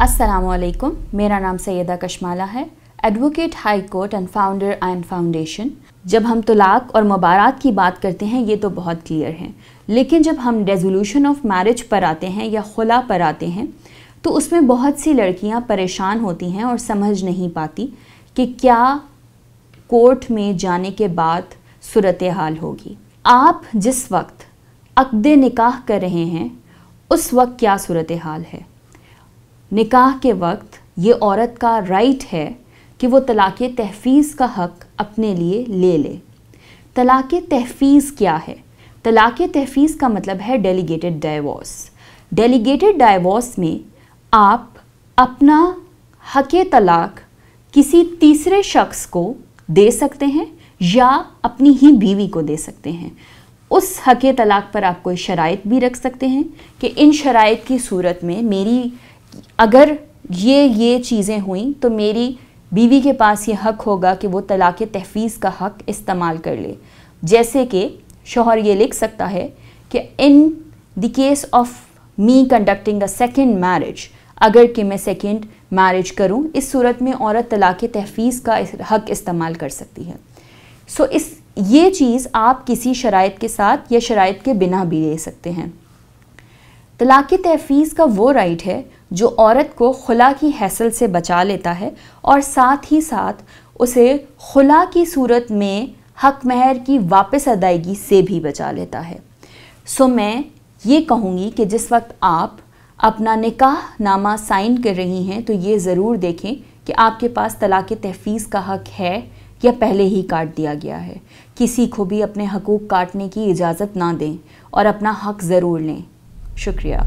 असलकुम मेरा नाम सैदा कशमाला है। Advocate high court and founder and foundation जब हम तलाक और मुबारक की बात करते हैं, ये तो बहुत क्लियर है। लेकिन जब हम रेजोल्यूशन ऑफ़ मैरिज पर आते हैं या खुला पर आते हैं तो उसमें बहुत सी लड़कियाँ परेशान होती हैं और समझ नहीं पाती कि क्या कोर्ट में जाने के बाद सूरत हाल होगी। आप जिस वक्त अकद निकाह कर रहे हैं, उस वक्त क्या सूरत हाल है? निकाह के वक्त ये औरत का राइट है कि वो तलाक़ तहफ़ीज़ का हक़ अपने लिए ले ले। तलाक़ तहफ़ीज़ क्या है? तलाक़ तहफ़ीज़ का मतलब है डेलीगेटेड डाइवोर्स डेलीगेटेड डाइवोर्स में आप अपना हक़ तलाक़ किसी तीसरे शख्स को दे सकते हैं या अपनी ही बीवी को दे सकते हैं। उस हक़ तलाक़ पर आप कोई शराइ भी रख सकते हैं कि इन शराइ की सूरत में मेरी अगर ये ये चीज़ें हुई तो मेरी बीवी के पास ये हक़ होगा कि वो तलाक़ तहफ़ीज़ का हक़ इस्तेमाल कर ले। जैसे कि शोहर ये लिख सकता है कि in the case of me conducting a second marriage, अगर कि मैं सेकेंड मैरिज करूँ, इस सूरत में औरत तलाक़ तहफ़ीज़ का हक़ इस्तेमाल कर सकती है। सो इस, ये चीज़ आप किसी शराइ के साथ या शराइ के बिना भी ले सकते हैं। तलाक़ तहफ़ीज़ का वो राइट है जो औरत को खुला की हैसल से बचा लेता है और साथ ही साथ उसे खुला की सूरत में हक महर की वापस अदायगी से भी बचा लेता है। सो मैं ये कहूँगी कि जिस वक्त आप अपना निकाह नामा साइन कर रही हैं तो ये ज़रूर देखें कि आपके पास तलाक़ तहफ़ीज़ का हक़ है या पहले ही काट दिया गया है। किसी को भी अपने हकूक़ काटने की इजाज़त ना दें और अपना हक़ ज़रूर लें। शुक्रिया।